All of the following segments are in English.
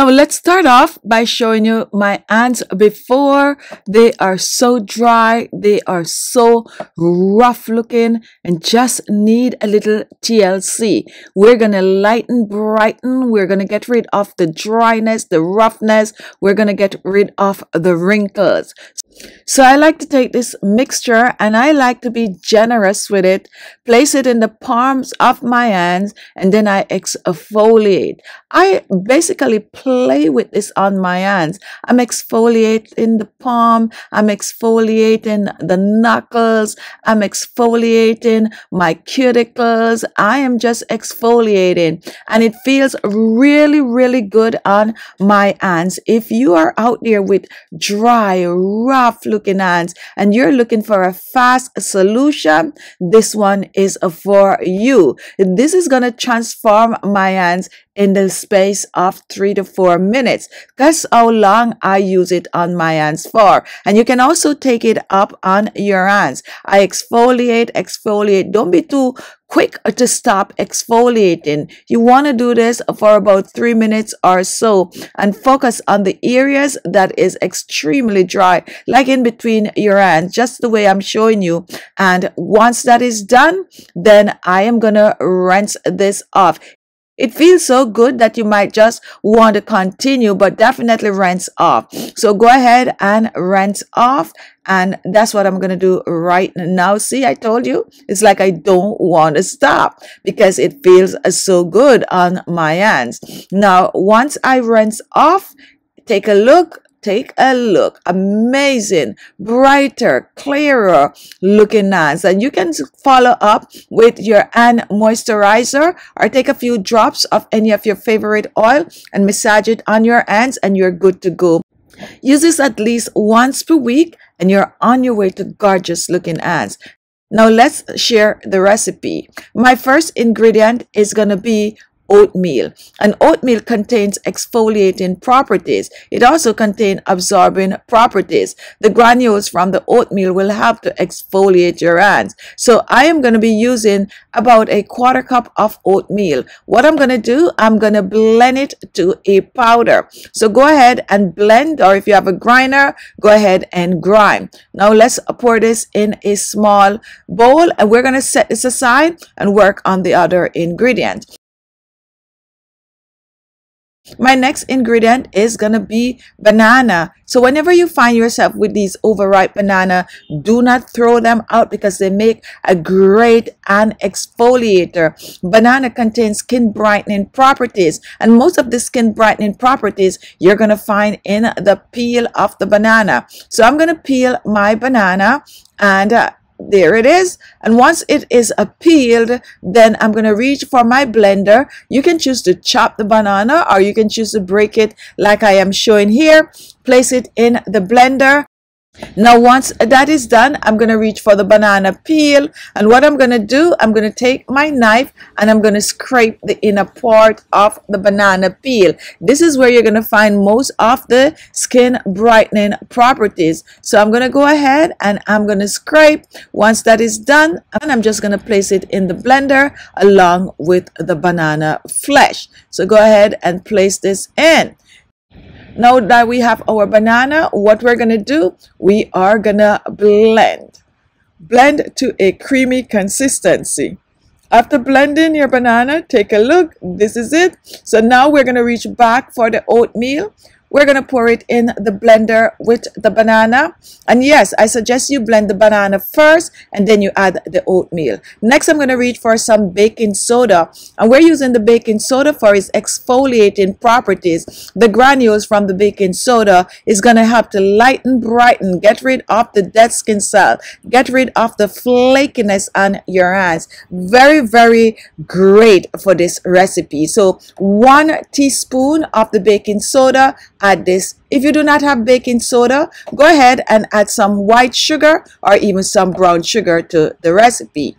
Now let's start off by showing you my hands before. They are so dry, they are so rough looking and just need a little TLC. We're gonna lighten, brighten, we're gonna get rid of the dryness, the roughness, we're gonna get rid of the wrinkles. So I like to take this mixture and I like to be generous with it, place it in the palms of my hands and then I exfoliate. I basically play with this on my hands. I'm exfoliating the palm, I'm exfoliating the knuckles, I'm exfoliating my cuticles. I am just exfoliating and it feels really, really good on my hands. If you are out there with dry, rough looking hands and you're looking for a fast solution, this one is for you. This is going to transform my hands in the space of three to four minutes. That's how long I use it on my hands for. And you can also take it up on your hands. I exfoliate, exfoliate. Don't be too quick to stop exfoliating. You want to do this for about three minutes or so and focus on the areas that is extremely dry, like in between your hands, just the way I'm showing you. And once that is done, then I am going to rinse this off. It feels so good that you might just want to continue, but definitely rinse off. So go ahead and rinse off. And that's what I'm going to do right now. See, I told you, it's like I don't want to stop because it feels so good on my hands. Now, once I rinse off, take a look Take a look. Amazing, brighter, clearer looking hands. And you can follow up with your hand moisturizer or take a few drops of any of your favorite oil and massage it on your hands and you're good to go. Use this at least once per week and you're on your way to gorgeous looking hands. Now let's share the recipe. My first ingredient is going to be oatmeal. And oatmeal contains exfoliating properties. It also contains absorbing properties. The granules from the oatmeal will help to exfoliate your hands. So I am going to be using about a quarter cup of oatmeal. What I'm going to do, I'm going to blend it to a powder. So go ahead and blend or if you have a grinder, go ahead and grind. Now let's pour this in a small bowl and we're going to set this aside and work on the other ingredient. My next ingredient is going to be banana. So whenever you find yourself with these overripe banana, do not throw them out because they make a great an exfoliator. Banana contains skin brightening properties and most of the skin brightening properties you're going to find in the peel of the banana. So I'm going to peel my banana and uh, there it is. And once it is peeled then I'm going to reach for my blender. You can choose to chop the banana or you can choose to break it like I am showing here. Place it in the blender now once that is done I'm going to reach for the banana peel and what I'm going to do I'm going to take my knife and I'm going to scrape the inner part of the banana peel. This is where you're going to find most of the skin brightening properties. So I'm going to go ahead and I'm going to scrape. Once that is done and I'm just going to place it in the blender along with the banana flesh. So go ahead and place this in now that we have our banana, what we're to do, we are to blend. Blend to a creamy consistency. After blending your banana, take a look. This is it. So now we're going to reach back for the oatmeal. We're going to pour it in the blender with the banana. And yes, I suggest you blend the banana first and then you add the oatmeal. Next, I'm going to reach for some baking soda. And we're using the baking soda for its exfoliating properties. The granules from the baking soda is going to help to lighten, brighten, get rid of the dead skin cell, get rid of the flakiness on your hands. Very, very great for this recipe. So one teaspoon of the baking soda add this. If you do not have baking soda, go ahead and add some white sugar or even some brown sugar to the recipe.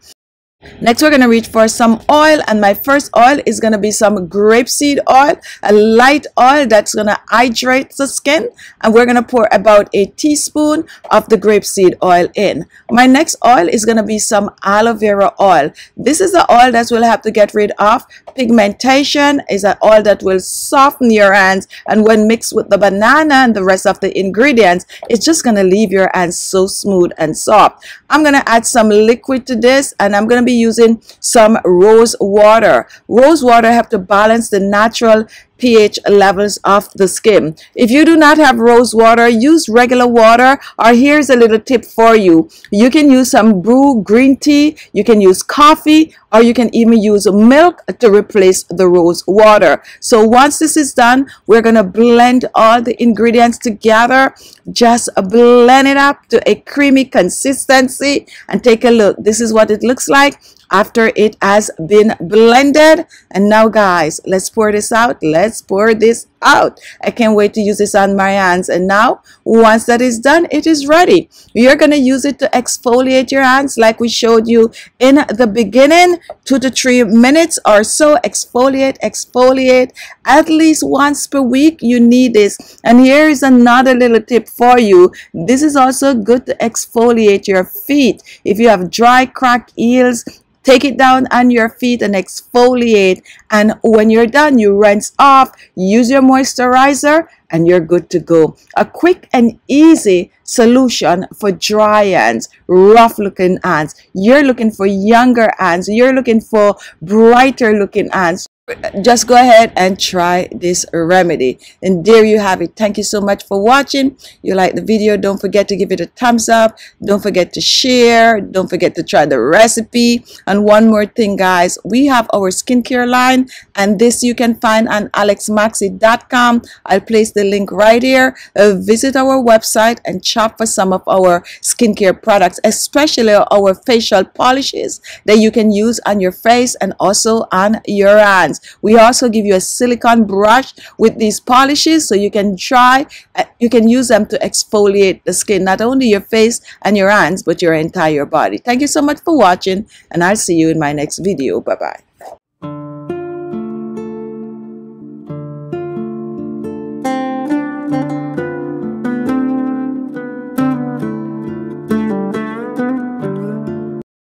Next, we're going to reach for some oil, and my first oil is going to be some grapeseed oil, a light oil that's going to hydrate the skin, and we're going to pour about a teaspoon of the grapeseed oil in. My next oil is going to be some aloe vera oil. This is the oil that will help to get rid of pigmentation, is an oil that will soften your hands, and when mixed with the banana and the rest of the ingredients, it's just going to leave your hands so smooth and soft. I'm going to add some liquid to this, and I'm going to be be using some rose water. Rose water have to balance the natural pH levels of the skin. If you do not have rose water, use regular water or here's a little tip for you. You can use some brew green tea, you can use coffee or you can even use milk to replace the rose water. So once this is done, we're going to blend all the ingredients together. Just blend it up to a creamy consistency and take a look. This is what it looks like after it has been blended and now guys let's pour this out let's pour this out. I can't wait to use this on my hands. And now once that is done it is ready. You're gonna use it to exfoliate your hands like we showed you in the beginning. Two to three minutes or so. Exfoliate exfoliate. At least once per week you need this. And here is another little tip for you. This is also good to exfoliate your feet. If you have dry cracked heels Take it down on your feet and exfoliate. And when you're done, you rinse off, use your moisturizer, and you're good to go. A quick and easy solution for dry hands, rough looking hands. You're looking for younger hands. You're looking for brighter looking hands just go ahead and try this remedy. And there you have it. Thank you so much for watching. You like the video don't forget to give it a thumbs up. Don't forget to share. Don't forget to try the recipe. And one more thing guys. We have our skincare line and this you can find on alesmaxii.com i'll place the link right here. Uh, visit our website and shop for some of our skincare products especially our facial polishes that you can use on your face and also on your hands we also give you a silicone brush with these polishes so you can try, uh, you can use them to exfoliate the skin, not only your face and your hands, but your entire body. Thank you so much for watching and I'll see you in my next video. Bye-bye.